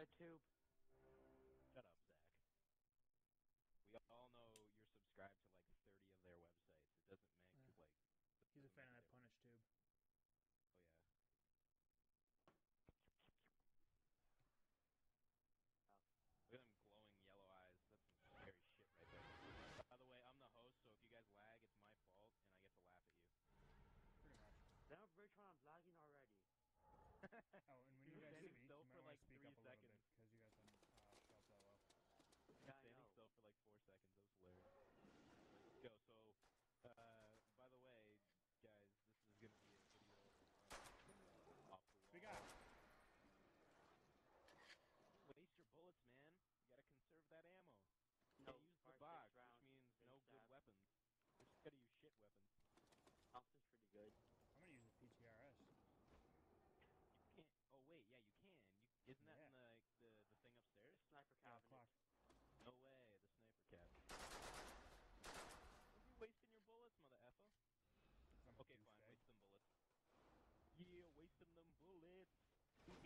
red tube. Shut up, Zach. We all know you're subscribed to like 30 of their websites. It doesn't make yeah. like. He's a fan of that Punish Tube. Oh yeah. Look at them glowing yellow eyes. That's some scary shit right there. By the way, I'm the host, so if you guys lag, it's my fault, and I get to laugh at you. Pretty much. Don't break I'm lagging already. oh, and when you guys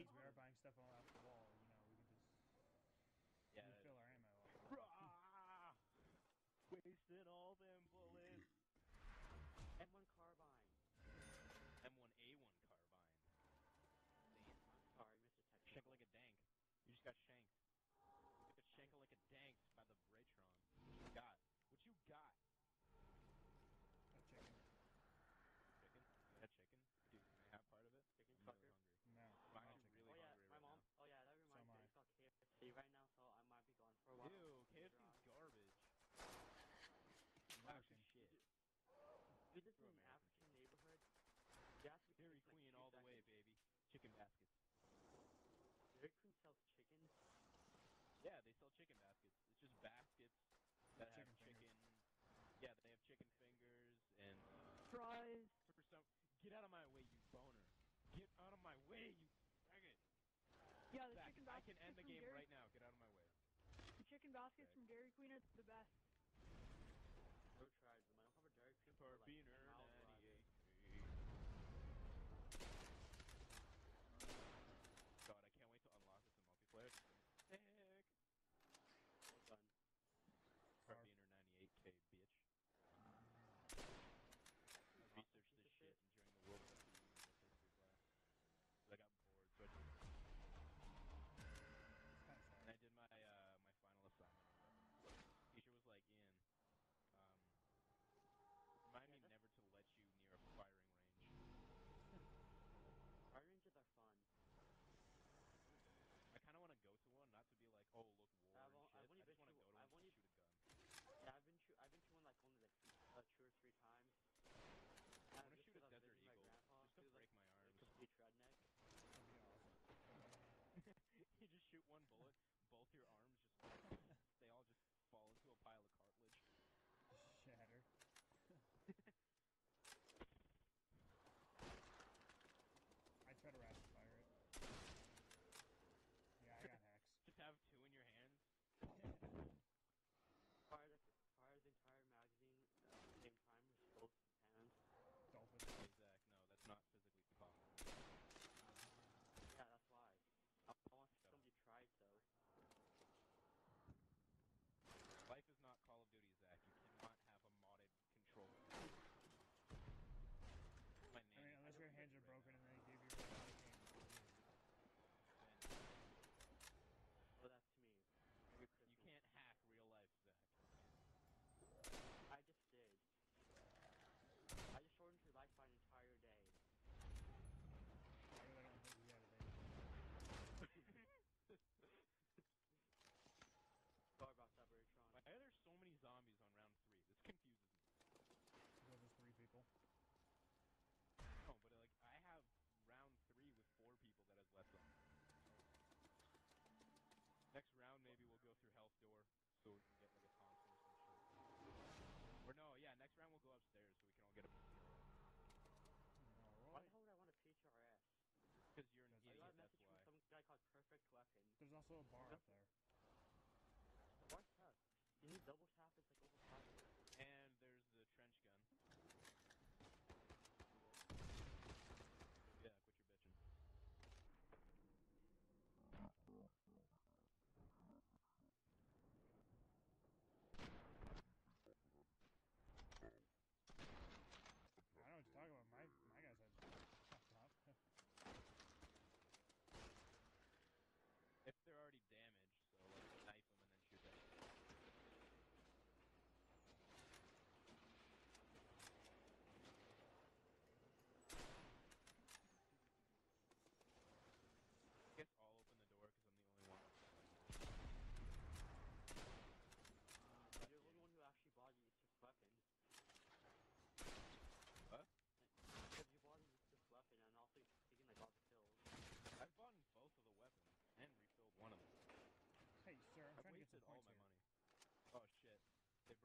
since we are buying stuff off the wall, you know, we can just yeah, can fill our ammo up. Wasted all them bullets. M1 carbine. M1A1 carbine. Damn. Sorry, Mr. Tech. Shanked like a dank. You just got shanked. chicken? Yeah, they sell chicken baskets. It's just baskets that chicken have chicken. Fingers. Yeah, they have chicken fingers and uh, fries. For some, get out of my way, you boner! Get out of my way, you faggot! Yeah, the Back, chicken baskets. I can end the game Dairy... right now. Get out of my way. The chicken baskets okay. from Dairy Queen are the best. through health Door soon and get like a Thompson or some shit. Or no, yeah, next round we'll go upstairs so we can all get a. Why the hell would I want a teach? Because you're an idiot, I got a message from some guy called Perfect Weapon. There's also a bar up there.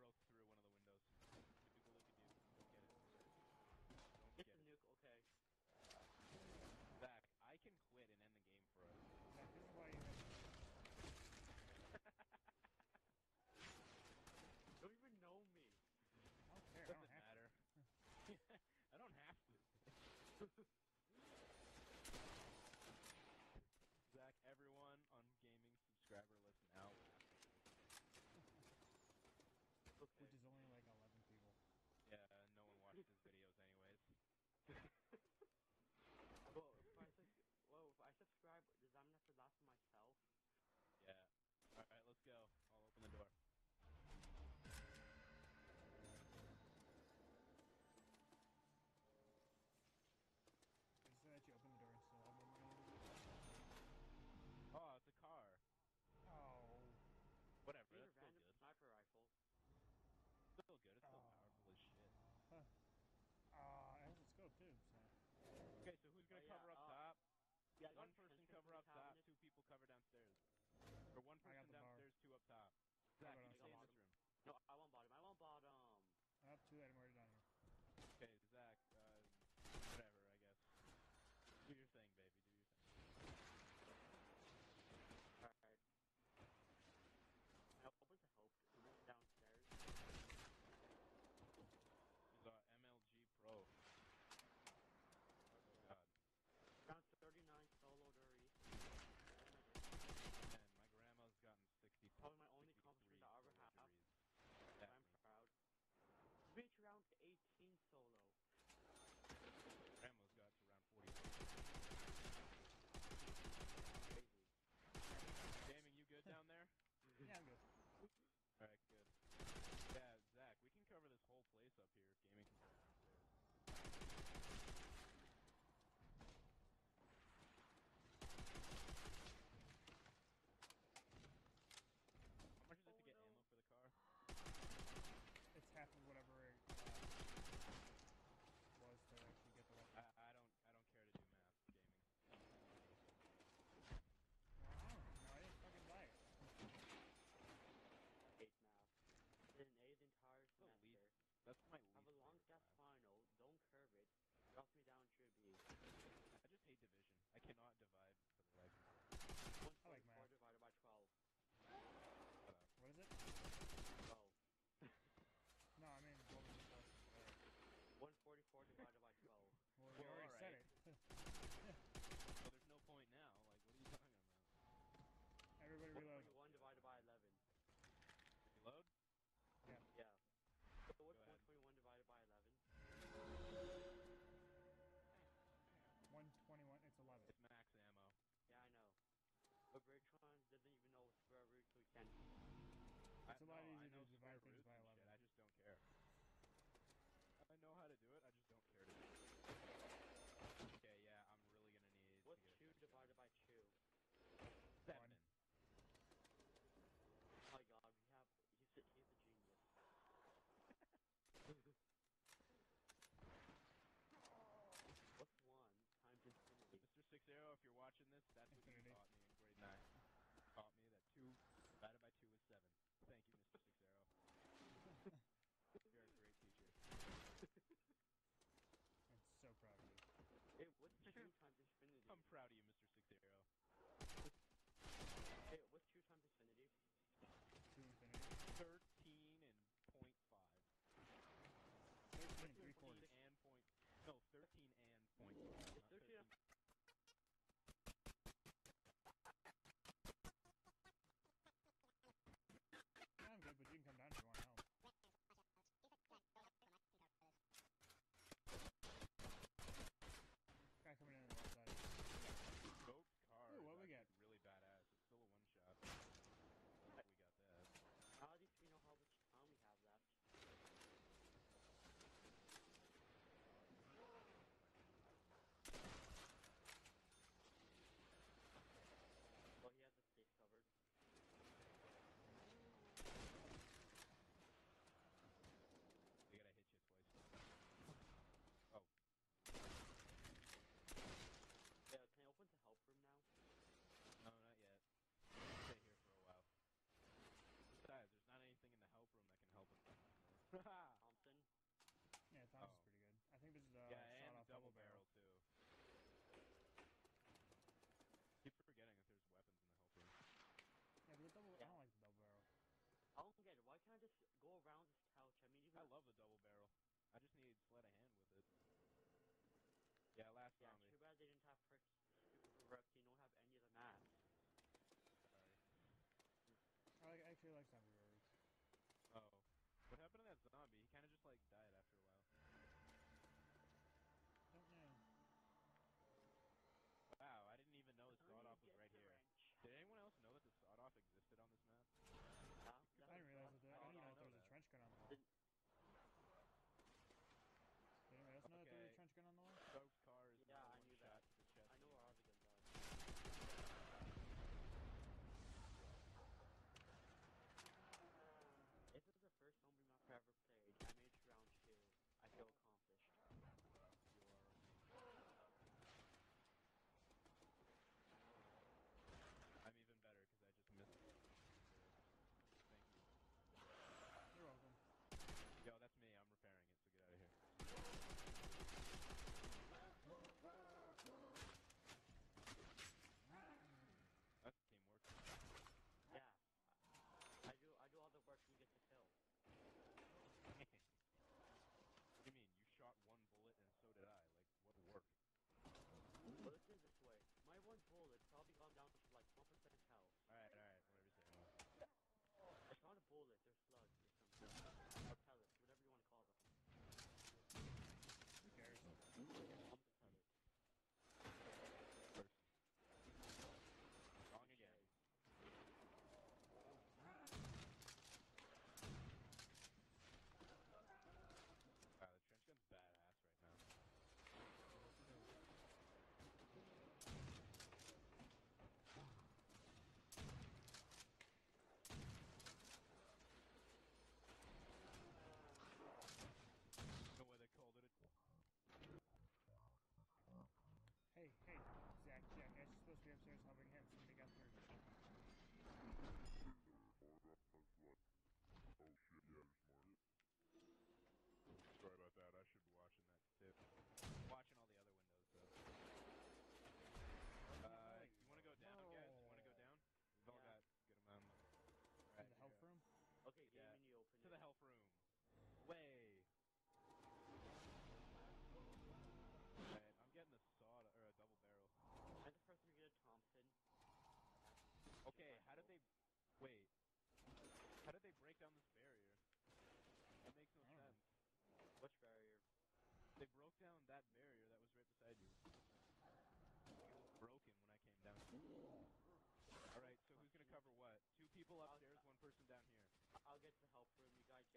broke through top. Zach, you stay in the question. proud of you, Mr. around this couch. I mean, I love the double barrel. I just need sleight of hand with it. Yeah, last yeah, zombie. Yeah, too bad they didn't have perks. Stupid. You don't have any of the maps. Sorry. I actually like zombie.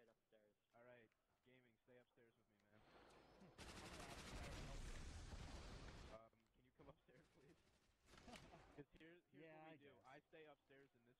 get upstairs. Alright, gaming, stay upstairs with me, man. um, can you come upstairs, please? Because here, here's yeah, what we I do. Guess. I stay upstairs in this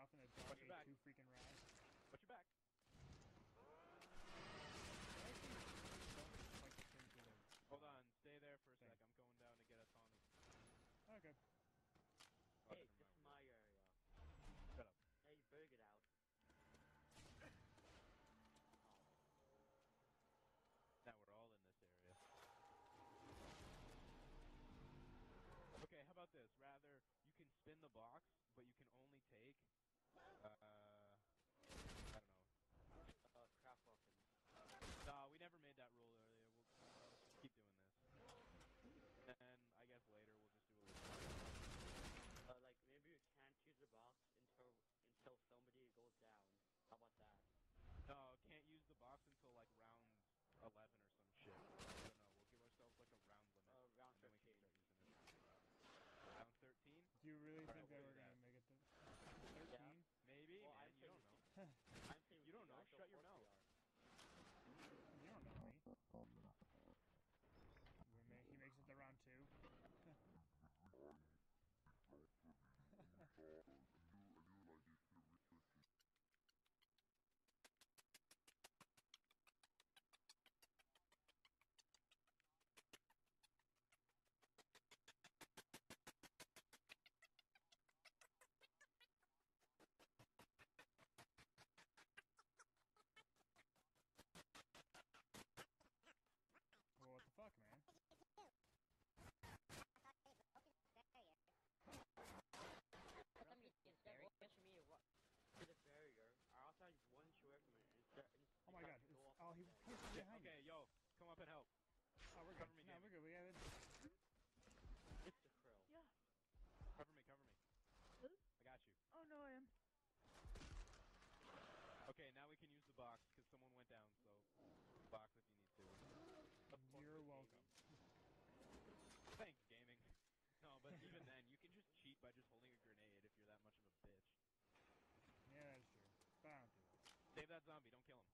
off in a dog ate two freaking rats. zombie. Don't kill him.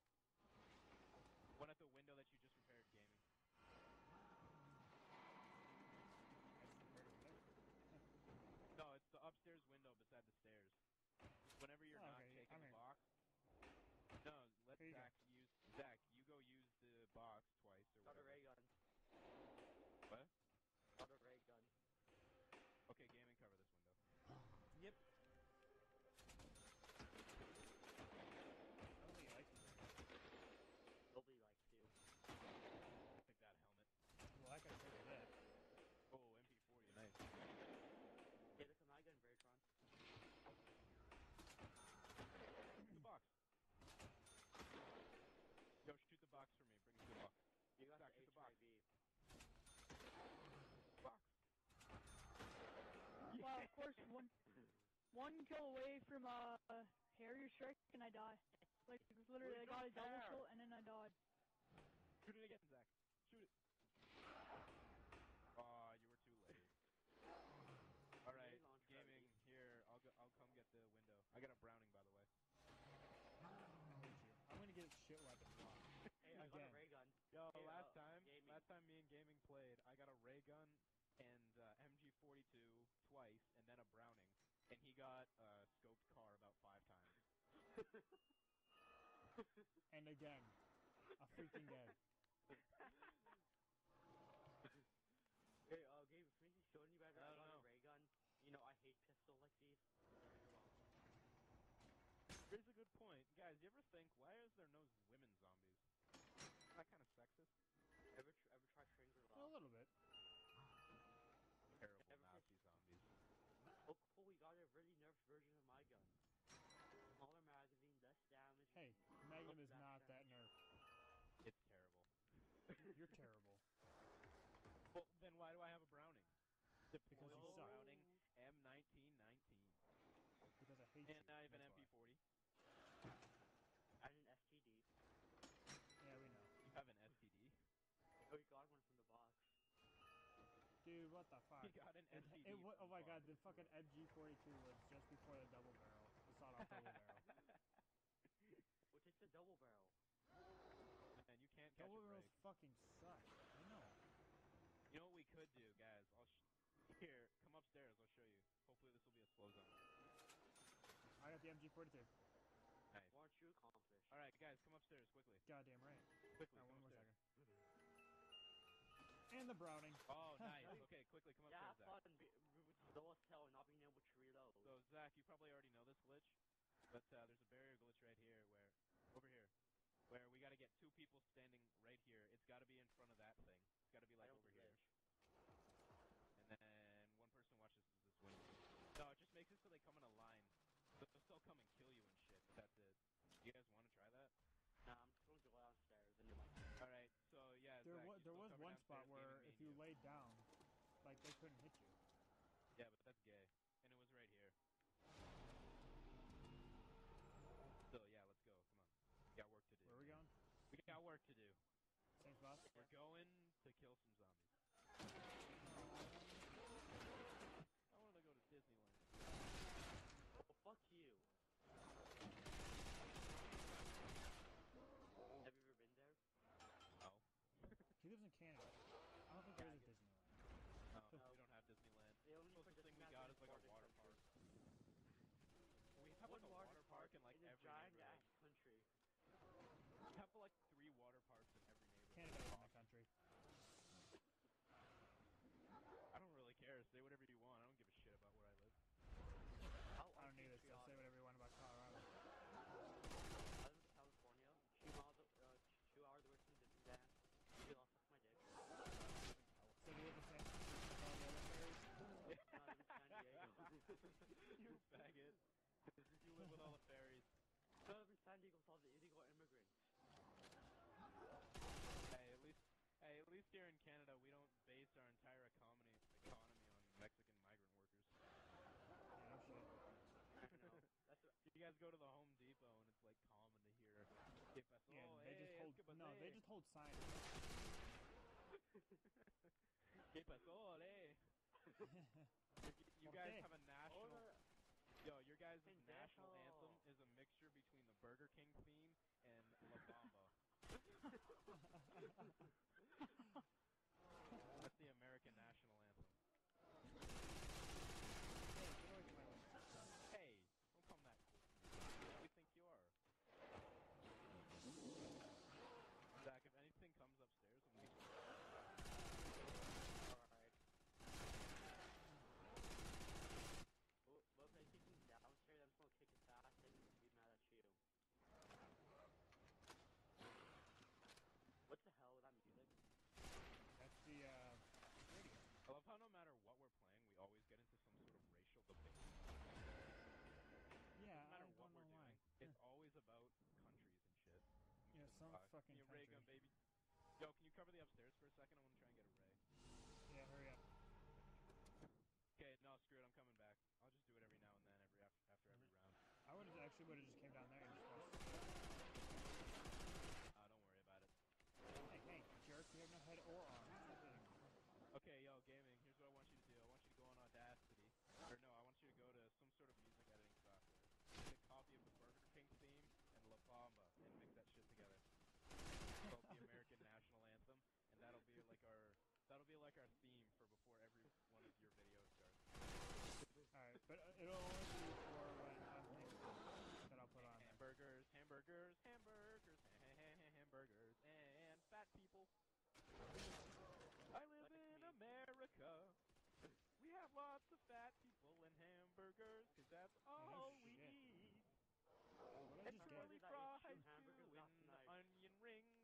one kill away from uh, Harrier strike, and I die. Like, literally, We're I got a double there. kill and then I died. Shoot it again, Zach. Shoot it. Aw, oh, you were too late. Alright, gaming, right? here, I'll go, I'll come get the window. I got a Browning, by the way. I'm gonna get shit like a Hey, I got a ray gun. Yo, hey, last uh, time, gaming. last time me and gaming played, I got a ray gun and uh, MG42 twice, he got a scoped car about five times. And again, a freaking day. Hey, uh, Gabe, since you showing you guys I I don't got know. a ray gun, you know I hate pistol like these. Here's a good point, guys. You ever think why we got a really nerfed version of my gun. Smaller magazine, less damage. Hey, Magnum is back not then. that nerf. It's terrible. You're terrible. Well, then why do I have a Browning? Because you Deployable suck. Browning M1919, Because I hate and you. I have an that's why. MP40. And an STD. Yeah, we know. You have an STD. Oh, you got one from the box. Dude, what the fuck? He got an It- it oh my god, the fucking MG42 was just before the double barrel. The sawed-off double barrel. We'll take the double barrel. Man, you can't catch Double a barrels break. fucking suck. I know. You know what we could do, guys? I'll sh- here. Come upstairs. I'll show you. Hopefully this will be a slow zone. I got the MG42. Nice. What aren't you accomplish? All right, guys, come upstairs quickly. Goddamn right. Quickly, Alright, come one more second. And the Browning. Oh, nice. Okay, quickly, come Yeah, upstairs, have Zach. fun be- with slow as hell not being able to reload. So, Zach, you probably already know this glitch, but uh, there's a barrier glitch right here, where over here, where we got to get two people standing right here. It's got to be in front of that thing. It's got to be like over here, glitch. and then one person watches this window. No, it just makes it so they come in a line. So they'll still come and kill you and shit. But that's it. You guys want to try that? Nah, I'm just going to go downstairs and do my All right. So yeah, There, Zach, wa- you there still was cover one spot downstairs where gaming, if me you and laid down, like they couldn't hit you. Yeah, but that's gay. And it was right here. So yeah, let's go. Come on. We got work to do. Where are we going? We got work to do. Same spot? We're going to kill some zombies. I want to go to Disneyland. Oh, fuck you. Have you ever been there? No. He lives in Canada. I don't think there is a Disneyland. No, No. we don't have Disneyland. The only Closest for thing we Disneyland got is like a Florida water country. park. We have like One a water park in like in a every giant neighborhood. ass country. We have like three water parks in every neighborhood. Canada isn't a country. I don't really care. Say whatever you want. I don't give a shit about where I live. How I don't need it, so say unpatriotic. whatever you want about Colorado. I live in California. Two miles, uh, two hours away from Disneyland. You all suck my dick. So do you live in San Francisco? all the other fairies? No, I live in San Diego. you faggot. you live with all the fairies. I live in San Diego with all the illegal immigrants. Hey, at least, hey, at least here in Canada, we don't base our entire economy economy on Mexican migrant workers. Yeah, no shit. I know. That's what, You guys go to the Home Depot and it's like common to hear. "¿Qué pasó? Yeah, they just hold. ¿qué No, they just hold signs. ¿Qué pasó, eh? You, you guys Okay. have a national. Yo, your guys' Pendejo. national anthem is a mixture between the Burger King theme and La Bamba. That's the American national anthem. Hey, get away from my window. Hey, don't come that cool. Who do you think you are? Zach, if anything comes upstairs, I'm gonna Alright. Well, well, if they kick me downstairs, I'm just gonna kick his ass and be mad at you. What the hell with that music? That's the uh, radio. I love how no matter what we're playing, we always get into some sort of racial debate. Yeah, no matter I what don't we're know why. doing, it's always about countries and shit. Yeah, some Uh, fucking can you ray gun, baby? Yo, can you cover the upstairs for a second? I want to try and get a ray. Yeah, hurry up. Okay, no, screw it. I'm coming back. I'll just do it every now and then, every after, after every round. I would have actually would have just came down there and just watched. Uh, don't worry about it. Hey, hey, jerk! You have no head or arms. Stop hitting me. Okay, yo, gaming. Here's what I want you to do. I want you to go on Audacity, or no, I want you to go to some sort of music editing software. Get a copy of the Burger King theme and La Bamba, and mix that shit together. It's called the American National Anthem, and that'll be like our that'll be like our theme for before every one of your videos starts. Alright, but uh, it'll only be for when I'm thinking that I'll put on there. Hamburgers, hamburgers, hamburgers, ha- ha- ha- hamburgers, and fat people. I live Like in me. America. We have lots of fat people and hamburgers, cause that's all we shit. eat. What did I And just curly get? that ate fries two too, hamburgers last and night. onion rings,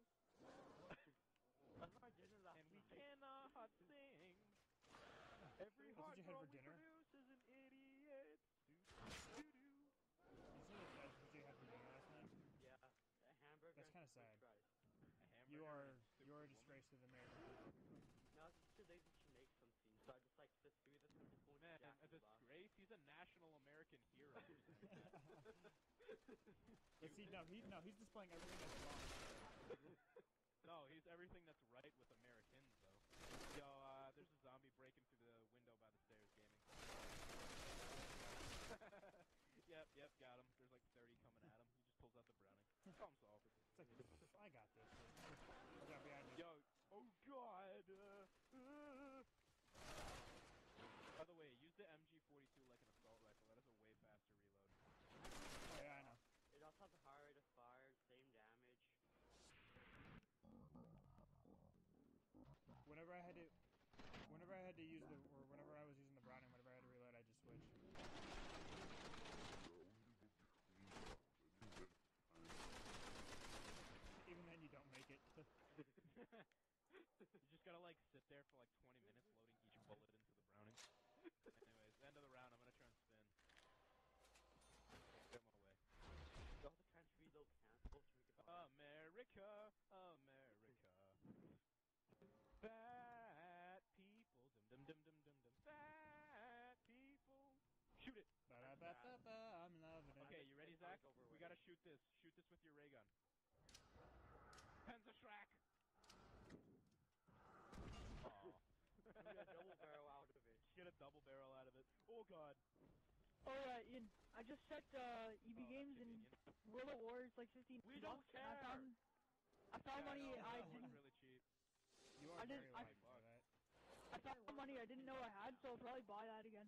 That's my dinner last and we night. cannot sing. Every What hot did you have girl for we dinner? produce is an idiot. Doo-doo-doo-doo. You said that that's what you had for dinner last night? Yeah, a hamburger. That's and kinda french sad. fries. A You hamburger are and you are a stupid disgrace to the American people. No, I was just too lazy to make something, so I just like the food that's just going Man, to Jack a in the Box. disgrace. He's a national American hero. but see, no, he no, he's displaying everything that's wrong. no, he's everything that's right with Americans, though. Yo, uh, there's a zombie breaking through the window by the stairs gaming. yep, yep, got him. There's like 30 coming at him. He just pulls out the Browning. Problem solved. It's like, I got this. Look out behind you. Yo, oh god. Uh, uh. By the way, use the MG42 like an assault rifle. That has a way faster reload. Oh, yeah, I know. It also has a higher rate of fire, same damage. Whenever I had to, whenever I had to use the, or whenever I was using the Browning, whenever I had to reload, I just switched. Even then, you don't make it. you just gotta like sit there for like 20 minutes loading each bullet into the Browning. Anyways, end of the round. I'm gonna try and spin. Get my way. You also can't reload cancel so we can buy America, America. Fat people, dum dum dum dum dum dum. Fat people. Shoot it. Ba-da-ba-ba-ba, I'm loving it. Okay, you ready, It's like Zach? overweight. We gotta shoot this. Shoot this with your ray gun. Panzerschreck. Aw. We got a double barrel out of it. Get a double barrel out of it. Oh god. Oh yeah, Ian. I just checked uh, EB Oh, Games and. World of War is like 15 We don't bucks, and I found I found Yeah, money no, I didn't really cheap. You I didn't- very I- white. I found money I didn't know I had, so I'll probably buy that again.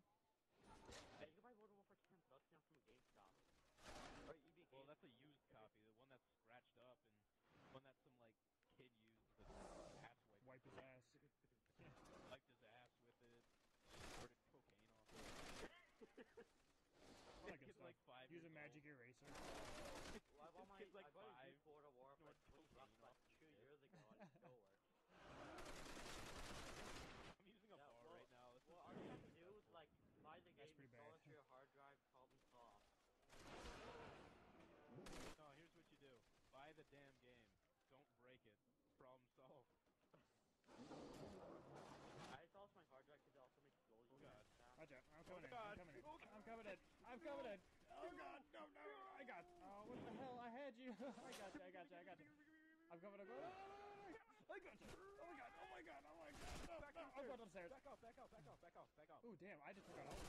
Hey, you can buy Modern Warfare 10 bucks now from GameStop. Or EB Games. Well, that's a used copy. The one that's scratched up and one that some like kid used with ass wipe. Wipe his ass. Wiped his ass with it. Squirted cocaine off it. All that good Kid's stuff. like five Use a years magic eraser. Well, I bought my, kid's like I bought a five. used World of War for like Snorted 20 bucks cocaine like off two the years ago and it still works. I'm using a Yeah, bar well- right now. This Well, is all you have to do is like buy the That's game, pretty install bad. it to your hard drive, problem solved. No, here's what you do. Buy the damn game. Don't break it. Problem solved. I installed it to my hard drive because it also makes explosions. Oh, God. and stuff. Watch out. I'm coming in. God. I'm coming in. Oh, God. I'm coming in. I'm coming in. Oh, oh god, no, no, I got. Oh, what the hell? I had you. I got you. I got you. I got you. I'm coming. I'm going. I got you. Oh my god. Oh my god. Oh my god. No, Back no. I'm going upstairs. Back off, back off, back off, back off, back off. Oh damn! I just forgot. all-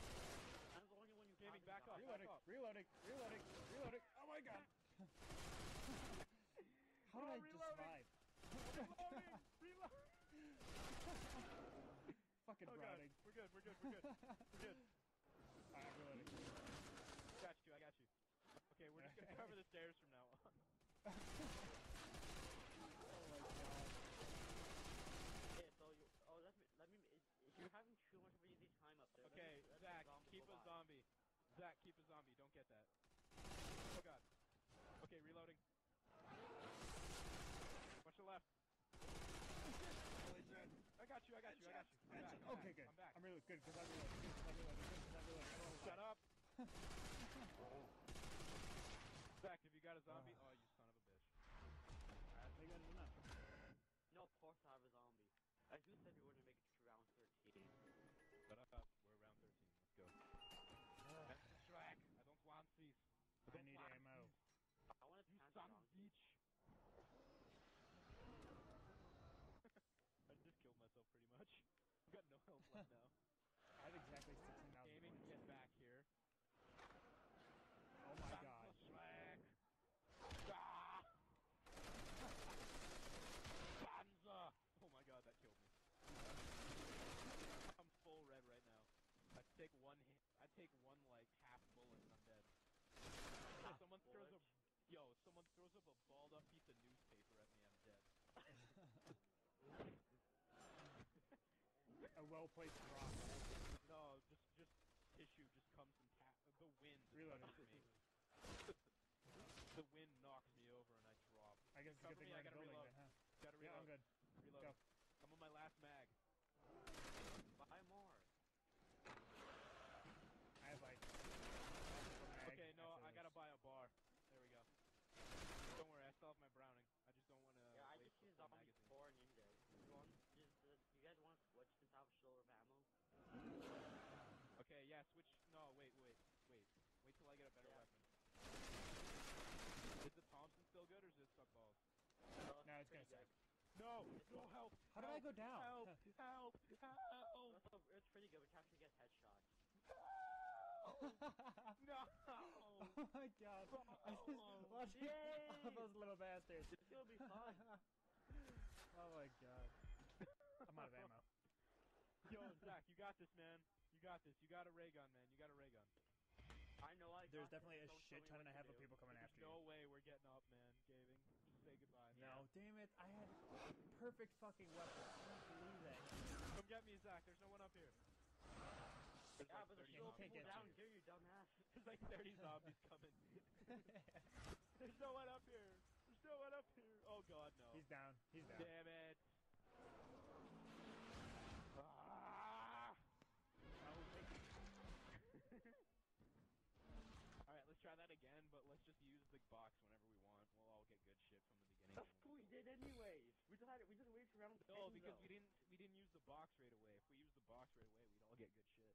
I'm the only one you Gaming, haven't back off. Reloading. off. Reloading. Reloading. Reloading. Oh my god. How did I reloading. survive? Reloading! Reload! Fucking Oh god, Browning. we're good, we're good, we're good. We're good. Alright, I'm reloading. Got you, I got you. Okay, we're just gonna cover the stairs from now on. Oh oh, Okay, Zach, keep a zombie. Zach, keep a zombie, don't get that. Oh god. Okay, reloading. Watch the left. Holy shit. I got you, I got you, I got you. I'm back, Okay, good. I'm back. I'm really good because I'm I'm reloading. Oh, Shut up! Zach, have you got a zombie? Uh. Oh, you son of a bitch. I think that's enough. No, of course I have a zombie. I who said we were gonna make it to round 13? Shut up. We're around 13. Let's go. That's the track. I don't want these. I don't need ammo. these. I want to You cancel son of a round. bitch. I just killed myself pretty much. I've got no health left now. I have exactly 16,000 Gaming, points. get back here. Oh my Son god. of a Shrek. Ah! Panzer! Oh my god, that killed me. Yo, someone throws up a balled up piece of newspaper at me, I'm dead. A well placed rock. No, just just tissue just comes and tap. The wind just Reloading. touches me. the wind knocks me over and I drop. I guess it's a Cover good thing me, we're I in a gotta building reload. then, huh? Gotta Yeah, reload. I'm good. Reload. Go. I'm on my last mag. Buy more. I have like. multiple mag Okay, no, after I gotta this. buy a bar. There we go. Don't worry, I still have my Browning. I just don't want to yeah, I waste just the used full zombie magazine. four and ninja. You want? Just, uh, you guys want to switch since I have shoulder of ammo? Okay, yeah, switch. No, wait, wait, wait. Wait till I get a better Yeah. weapon. Is the Thompson still good or is it suck balls? So No, it's pretty gonna good. No, no help. How did I go down? Help, help, help. Also, it's pretty good. We can actually get headshots. No. oh my god. I just all those little bastards. It's gonna be fine. oh my god! I'm out of ammo. Yo, Zach, you got this, man. You got this. You got a ray gun, man. You got a ray gun. I know I There's got definitely a this, don't shit ton and a what half to of people coming There's after no you. No way we're getting up, man. Gaving. Just say goodbye. No, damn it. I had perfect fucking weapon. I don't believe that. Come get me, Zach. There's no one up here. There's Yeah, like but there's still can't zombies. people get down you. here, you dumbass. There's like 30 zombies coming. There's no one up here. There's no one up here. Oh god, no. He's down. He's down. Damn it. Ah! I will take it. Alright, let's try that again, but let's just use the box whenever we want. We'll all get good shit from the beginning. That's what we did anyways. We just had. We just waited around. No, because we didn't we didn't use the box right away. If we used the box right away, we'd all get good shit.